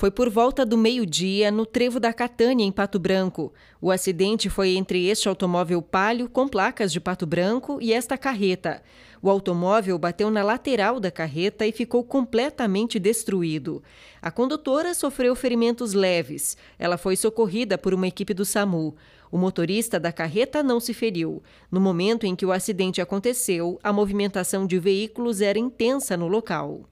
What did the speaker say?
foi por volta do meio-dia no trevo da Catânia, em Pato Branco. O acidente foi entre este automóvel palio com placas de Pato Branco e esta carreta. O automóvel bateu na lateral da carreta e ficou completamente destruído. A condutora sofreu ferimentos leves. Ela foi socorrida por uma equipe do SAMU. O motorista da carreta não se feriu. No momento em que o acidente aconteceu, a movimentação de veículos era intensa no local.